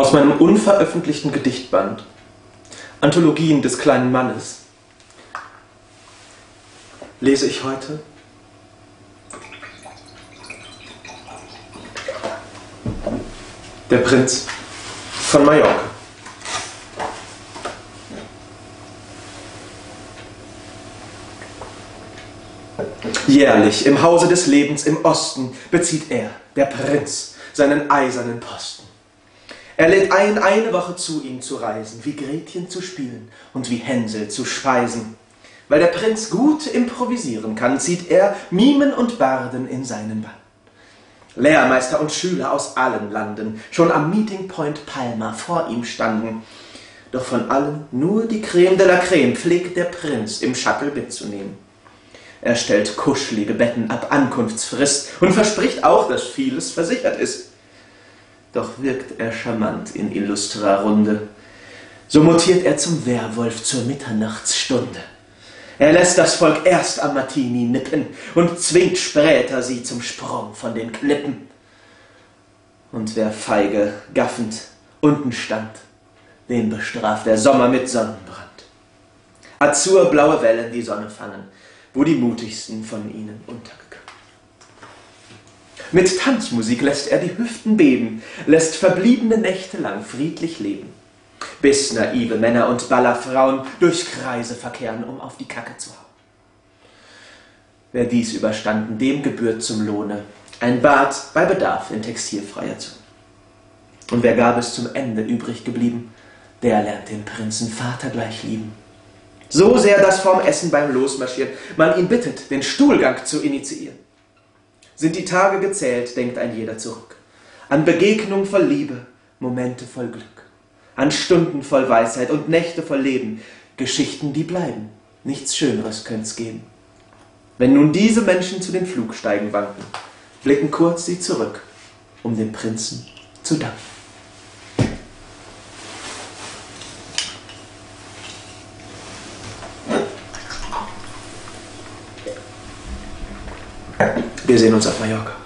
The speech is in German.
Aus meinem unveröffentlichten Gedichtband Anthologien des kleinen Mannes lese ich heute Der Prinz von Mallorca. Jährlich im Hause des Lebens im Osten bezieht er, der Prinz, seinen eisernen Posten. Er lädt ein, eine Woche zu ihm zu reisen, wie Gretchen zu spielen und wie Hänsel zu speisen. Weil der Prinz gut improvisieren kann, zieht er Mimen und Barden in seinen Bann. Lehrmeister und Schüler aus allen Landen schon am Meeting Point Palma vor ihm standen. Doch von allen nur die Creme de la Creme pflegt der Prinz im Shuttle mitzunehmen. Er stellt kuschelige Betten ab Ankunftsfrist und verspricht auch, dass vieles versichert ist. Doch wirkt er charmant in illustrer Runde. So mutiert er zum Werwolf zur Mitternachtsstunde. Er lässt das Volk erst am Martini nippen und zwingt später sie zum Sprung von den Klippen. Und wer feige, gaffend unten stand, den bestraft der Sommer mit Sonnenbrand. Azurblaue Wellen die Sonne fangen, wo die mutigsten von ihnen untergegangen. Mit Tanzmusik lässt er die Hüften beben, lässt verbliebene Nächte lang friedlich leben, bis naive Männer und Ballerfrauen durch Kreise verkehren, um auf die Kacke zu hauen. Wer dies überstanden, dem gebührt zum Lohne ein Bad bei Bedarf in textilfreier Zone. Und wer gar bis zum Ende übrig geblieben, der lernt den Prinzen Vater gleich lieben. So sehr, dass vorm Essen beim Losmarschieren man ihn bittet, den Stuhlgang zu initiieren. Sind die Tage gezählt, denkt ein jeder zurück. An Begegnung voll Liebe, Momente voll Glück. An Stunden voll Weisheit und Nächte voll Leben. Geschichten, die bleiben. Nichts Schöneres können's geben. Wenn nun diese Menschen zu den Flugsteigen wanken, blicken kurz sie zurück, um dem Prinzen zu danken. Wir sehen uns auf Mallorca.